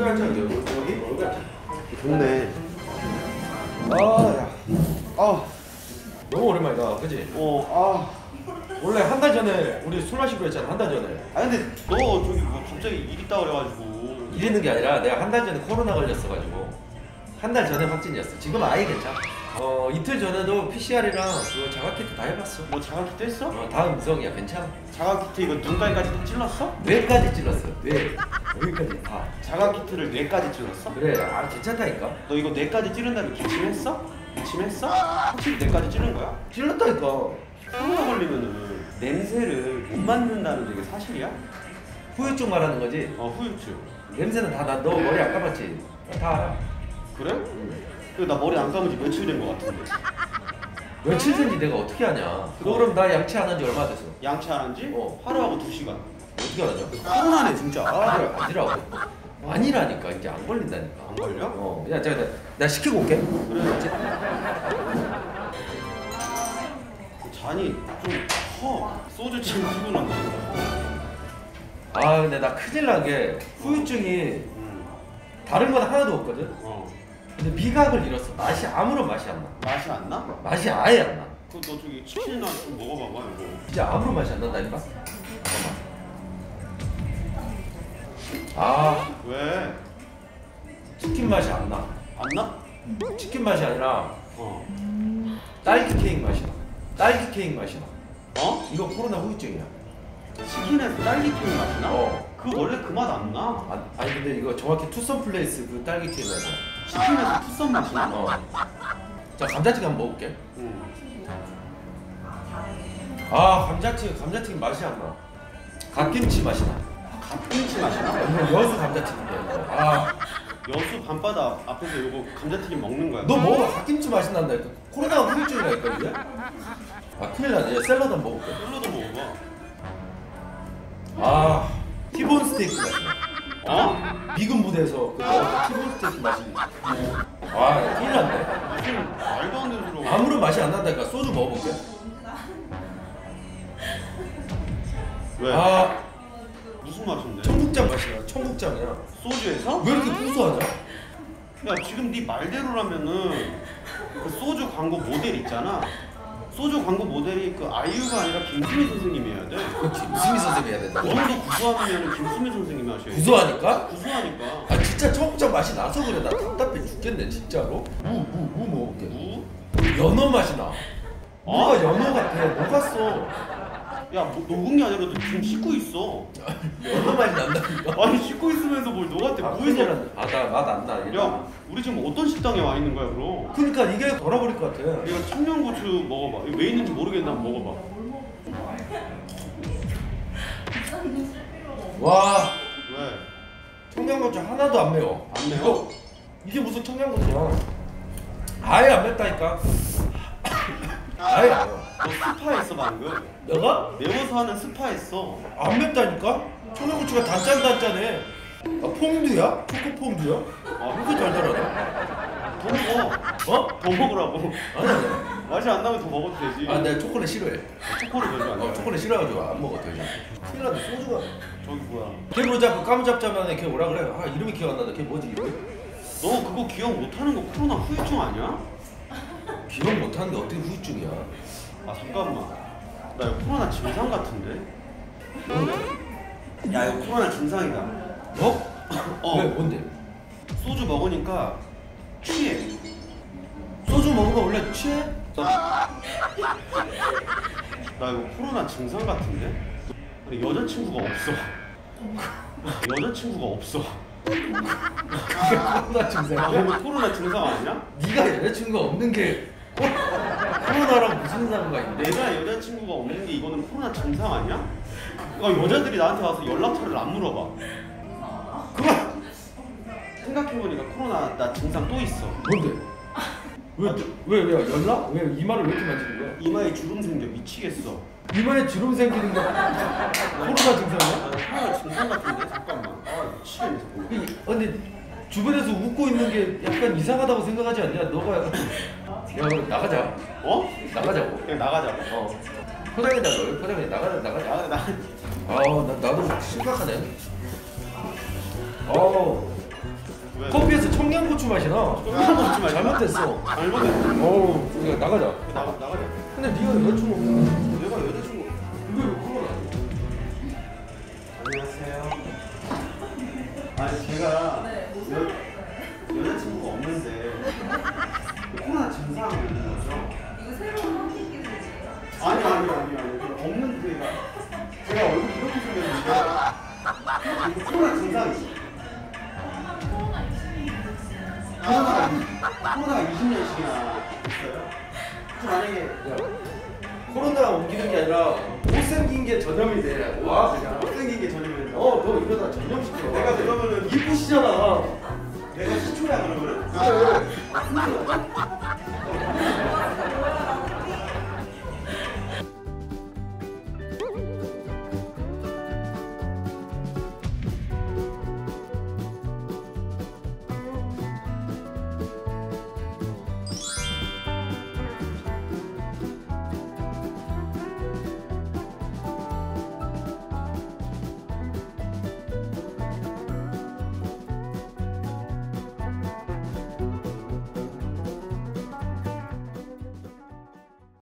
여기. 좋네. 아 야 아, 너무 오랜만이다 그지? 어, 원래 한 달 전에 우리 술 마시기로 했잖아 한 달 전에 아. 아 근데 너 저기 뭐 갑자기 일 있다 그래가지고. 일 있는 게 아니라 내가 한 달 전에 코로나 걸렸어가지고 한 달 전에 확진이었어 지금 아예 괜찮아 어 이틀 전에도 PCR이랑 그 자가키트 다 해봤어 뭐 자가키트 했어? 어, 다 음성이야 괜찮아 자가키트 이거 눈가까지 다 찔렀어? 뇌까지 찔렀어 뇌 여기까지 다 자가키트를 뇌까지 찔렀어? 그래 아 괜찮다니까 너 이거 뇌까지 찌른 다음에 기침했어? 기침했어? 확실히 뇌까지 찌른 거야? 찔렀다니까 코로나 걸리면은 냄새를 못 맡는다는 게 사실이야? 후유증 말하는 거지 어 후유증. 냄새는 다 나 너 머리 안 감았지 다 알아 그래? 그나 머리 안 감은 지 며칠 된 거 같은데. 며칠 전지 내가 어떻게 하냐 너 그럼 나 양치 안 한 지 얼마 됐어 양치 안 한 지? 어. 하루하고 두 시간. 어떻게 하냐 코로나네 진짜. 아, 그래, 아니라고. 아니라니까 이제 안 걸린다니까. 안 걸려? 어, 야, 제가 나, 나 시키고 올게. 그래. 잔이 좀 커. 소주 지금 기분 난다. 아, 근데 나 큰일 난 게 후유증이 음. 다른 건 하나도 없거든. 어. 근데 미각을 잃었어. 맛이 아무런 맛이 안 나. 맛이 안 나? 맛이 아예 안 나. 그너 저기 치킨이나 좀 먹어봐봐 이거. 진짜 아무런 맛이 안 난다니까. 잠깐만. 아, 왜? 치킨 맛이 안 나. 안 나? 치킨 맛이 아니라 어. 딸기 케이크 맛이 나. 딸기 케이크 맛이 나. 어? 이거 코로나 후유증이야. 치킨에서 딸기 케이크 맛이 나? 어. 그 원래 그 맛 안 나. 아, 아니 근데 이거 정확히 투썸 플레이스 그 딸기 케이크 맛이야. 치킨에서 투썸 맛이 나. 어. 자 감자튀김 한번. 응. 아 감자튀김 감자튀김 맛이 안 나. 갓김치 맛이 나. 갓김치 맛이 나? 이거 여수 감자튀김이야. 아너 여수 밤바다 앞에서 이거 감자튀김 먹는 거야. 먹어 갓김치 맛이 난다니까. 코로나 후유증이라니까 이게. 아 큰일 나네. 이제 샐러드 한번 먹을게. 샐러드 먹어봐. 아 티본 스테이크 맛이 나. 어? 미군 부대에서 그 먹었던 티본 스테이크 맛이. 아 큰일 났네. 무슨 말도 안 되는 소리. 아무런 맛이 안 난다니까. 소주 먹어볼게. 왜? 아 무슨 맛인데? 청국장 맛이 나. 청국장이야. 소주에서? 왜 이렇게 구수하냐? 야 지금 네 말대로라면은 그 소주 광고 모델 있잖아. 소주 광고 모델이 그 아이유가 아니라 김수미 선생님이 해야 돼. 김수미 선생님이 해야 된다고? 어느 정도 구수하면 김수미 선생님이 하셔야 돼. 구수하니까? 구수하니까. 아 진짜 청국장 맛이 나서 그래 나 답답해 죽겠네 진짜로 무무무 먹을게 무? 연어 맛이 나 어? 뭐가 연어 같아 녹았어 야 뭐, 녹은 게 아니라 너 지금 씻고 있어. 연어 맛이 난다니까 아니 씻고 있으면서 뭘 너한테 아 났네 아나 맛 안나 야 우리 지금 어떤 식당에 와 있는 거야 그럼? 그러니까 이게 돌아버릴 것 같아 이거 청양고추 먹어봐. 이거 왜 있는지 모르겠는데 한번 먹어봐. 와 왜? 청양고추 하나도 안 매워 안 매워? 이게 무슨 청양고추야 아예 안 맵다니까 아예 안너 스파 했어 방금? 내가? 매워서 하는 스파 했어. 안 맵다니까? 청양고추가 단짠단짠해 아 퐁듀야? 초코 퐁듀야? 아 이렇게 달달하다 더 먹어. 어? 더 먹으라고. 아니 아니 맛이 안 나면 더 먹어도 되지. 아 내가 초콜릿 싫어해 초코를 별로 안 어, 좋아해. 초콜릿 싫어가지고 안 먹어 더 이상 큰일 났네 소주가 저기 뭐야? 걔 보자 그 까무잡잡하네 걔 뭐라 그래 아 이름이 기억 안 나네 걔 뭐지 이름? 너 그거 기억 못하는 거 코로나 후유증 아니야? 기억 못하는 게 어떻게 후유증이야 아 잠깐만. 나 이거 코로나 증상 같은데? 뭔데? 야 이거 코로나 증상이다. 어? 어. 왜 뭔데? 소주 먹으니까 취해. 소주 먹으면 원래 취해? 나, 나 이거 코로나 증상 같은데? 근데 여자친구가 없어. 여자친구가 없어. 그게 코로나 아, 증상이야? 이거 코로나 증상 아니야? 네가 여자친구가 없는 게 코- 코로나랑 무슨 상관인데? 내가 여자친구가 없는 게 이거는 코로나 증상 아니야? 그러니까 여자들이 나한테 와서 연락처를 안 물어봐. 그만! 생각해보니까 코로나 나 증상 또 있어. 뭔데? 왜, 왜, 왜, 연락? 왜 이마를 왜 이렇게 만지는 거야? 이마에 주름 생겨 미치겠어. 이마에 주름 생기는 거 코로나 증상이야? 나 코로나 증상 같은데? 잠깐만. 아 미치겠네. 이- 근데 주변에서 웃고 있는 게 약간 이상하다고 생각하지 않냐? 너가 야 그럼 나가자. 어? 나가자고. 그냥 나가자고. 어. 포장이다 너 포장이 나가자 나가자. 나가 나. 아 나, 나도 심각하네. 어 왜? 커피에서 청양고추 맛이 나. 청양고추 맛이 나? 잘못됐어. 잘못했어. 어우 우리가 나가자. 나가 나가자. 근데 네가 여자친구 없는 새로운 한국기술이에요? 아니 아니 아니 아니 없는 데가 제가 얼굴 이렇게 생겼는데 이거 코로나 증상이 있어. 코로나가 코로나가 20년씩이나 있어요. 저 만약에 야, 코로나 옮기는 게 아니라 못생긴 게 전염이 돼. 와 그냥. 못생긴 게 전염이 된다. 어, 너 이러다 전염시켜. 내가 그러면은 이쁘시잖아. 내가 시초야 그러면은. 그래.